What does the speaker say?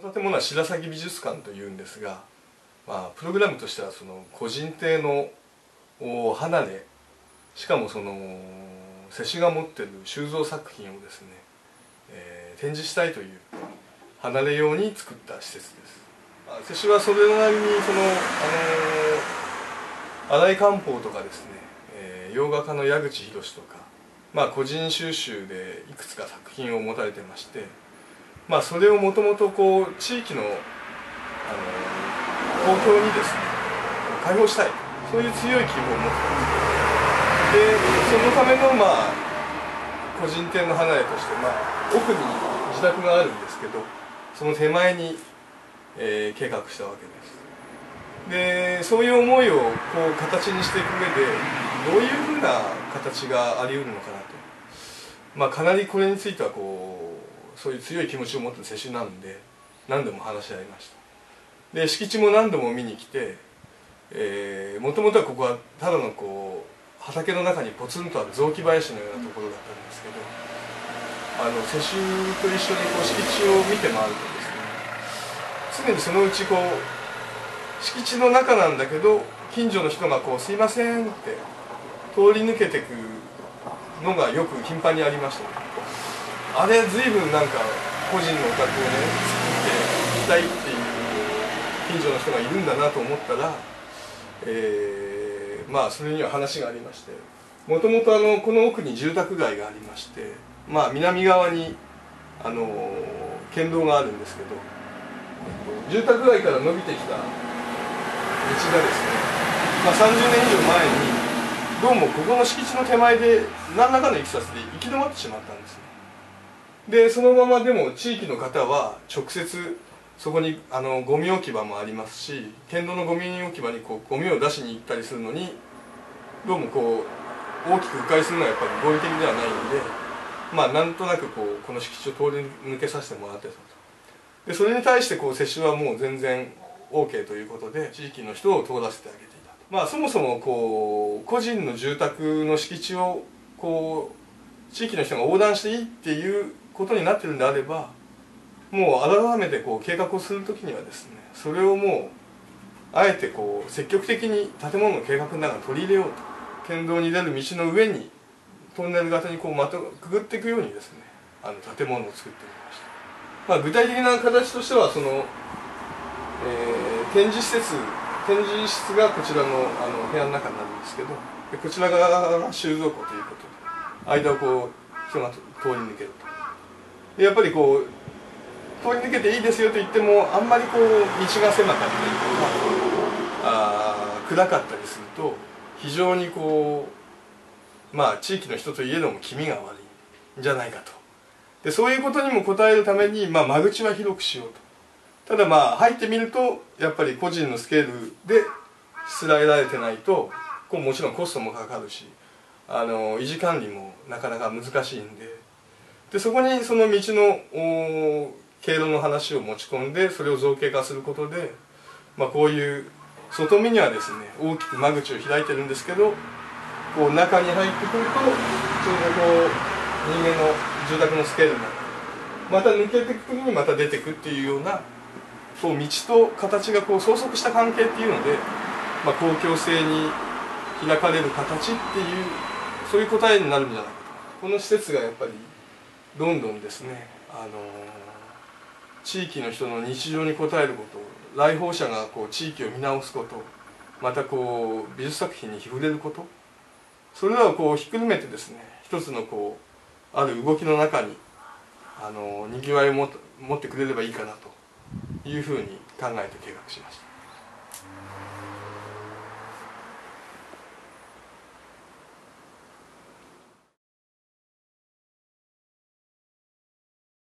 この建物は白崎美術館というんですが、まあ、プログラムとしてはその個人邸の離れしかもその瀬氏が持ってる収蔵作品をですね、えー、展示したいという離れ用に作った施設です。瀬氏はそれなりにそのあの新井官房とかですね、えー、洋画家の矢口博とかまあ個人収集でいくつか作品を持たれてましてまあそれをもともとこう地域のあの公共にですね開放したいそういう強い希望を持ってたんです。でそのためのまあ個人店の離れとして、まあ、奥に自宅があるんですけどその手前に、えー、計画したわけです。でそういう思いをこう形にしていく上でどういうふうな形があり得るのかなと。まあかなりこれについてはこうそういう強い気持ちを持ってる世襲なんで何度も話し合いました。で敷地も何度も見に来てもともとはここはただのこう畑の中にポツンとある雑木林のようなところだったんですけどあの世襲と一緒にこう敷地を見て回るとですね常にそのうちこう敷地の中なんだけど近所の人がこう「すいません」って通り抜けてくのがよく頻繁にありました、ね、あれ随分なんか個人のお宅をね作って行きたいっていう近所の人がいるんだなと思ったらえーまあそれには話がありましてもともとこの奥に住宅街がありましてまあ南側にあの県道があるんですけど住宅街から伸びてきた道がですね、まあ、30年以上前にどうもここの敷地の手前で何らかのいきさつで行き止まってしまったんですね。でそのままでも地域の方は直接そこにあのゴミ置き場もありますし県道のゴミ置き場にこうゴミを出しに行ったりするのにどうもこう大きく迂回するのはやっぱり合理的ではないんでまあなんとなくこうこの敷地を通り抜けさせてもらってたと。でそれに対してこう接種はもう全然 OK ということで地域の人を通らせてあげていたと。まあそもそもこう個人の住宅の敷地をこう地域の人が横断していいっていうことになってるんであればもう改めてこう計画をする時にはですねそれをもうあえてこう積極的に建物の計画の中に取り入れようと県道に出る道の上にトンネル型にこうまとくぐっていくようにですねあの建物を作ってみました、まあ、具体的な形としてはその、えー、展示施設展示室がこちらのあの部屋の中になるんですけどでこちら側が収蔵庫ということで間をこう人が通り抜けると。やっぱりこう通り抜けていいですよと言ってもあんまりこう道が狭かったりとかあ暗かったりすると非常にこうまあ地域の人といえども気味が悪いんじゃないかと。でそういうことにも応えるために、まあ、間口は広くしようと。ただまあ入ってみるとやっぱり個人のスケールでしつらえられてないとこうもちろんコストもかかるしあの維持管理もなかなか難しいんででそこにその道の経路の話を持ち込んでそれを造形化することで、まあ、こういう外見にはですね大きく間口を開いてるんですけどこう中に入ってくるとちょうどこう人間の住宅のスケールになってまた抜けていく時にまた出てくっていうようなこう道と形がこう相続した関係っていうので、まあ、公共性に開かれる形っていうそういう答えになるんじゃないかとこの施設がやっぱりどんどんですねあの地域の人の日常に応えること来訪者がこう地域を見直すことまたこう美術作品に触れることそれらをこうひっくるめてですね一つのこうある動きの中にあのにぎわいを持ってくれればいいかなというふうに考えて計画しました。